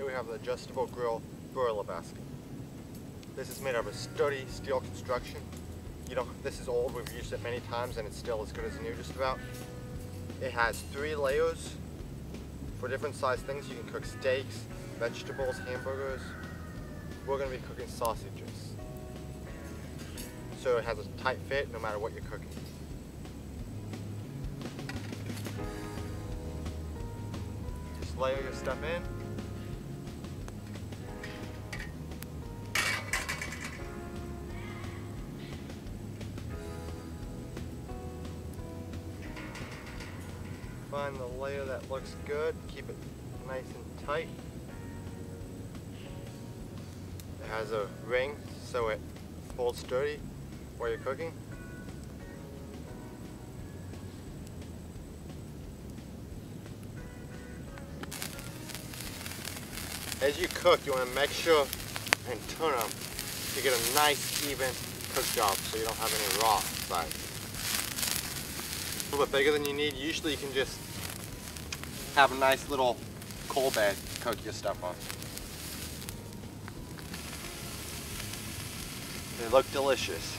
Here we have the adjustable grill broiler basket. This is made of a sturdy steel construction. You know, this is old, we've used it many times and it's still as good as new just about. It has three layers for different size things. You can cook steaks, vegetables, hamburgers. We're gonna be cooking sausages. So it has a tight fit no matter what you're cooking. Just layer your stuff in. Find the layer that looks good, keep it nice and tight. It has a ring so it holds sturdy while you're cooking. As you cook, you want to make sure and turn them to get a nice, even cook job so you don't have any raw sides. A little bit bigger than you need. Usually you can just have a nice little coal bed to cook your stuff on. They look delicious.